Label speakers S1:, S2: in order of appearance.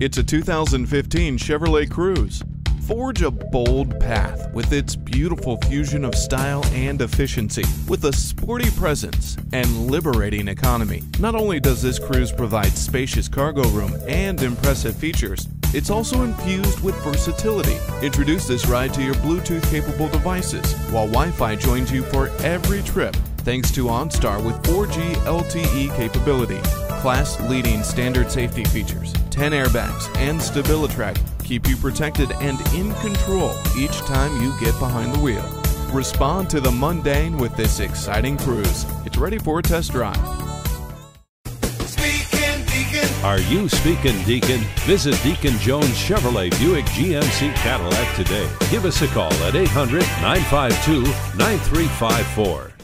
S1: It's a 2015 Chevrolet Cruze. Forge a bold path with its beautiful fusion of style and efficiency, with a sporty presence and liberating economy. Not only does this Cruze provide spacious cargo room and impressive features, it's also infused with versatility. Introduce this ride to your Bluetooth capable devices, while Wi Fi joins you for every trip thanks to OnStar with 4G LTE capability. Class leading standard safety features, 10 airbags, and StabiliTrak keep you protected and in control each time you get behind the wheel. Respond to the mundane with this exciting Cruze. It's ready for a test drive.
S2: Are you speaking Deacon? Visit Deacon Jones Chevrolet Buick GMC Cadillac today. Give us a call at 800 952 9354.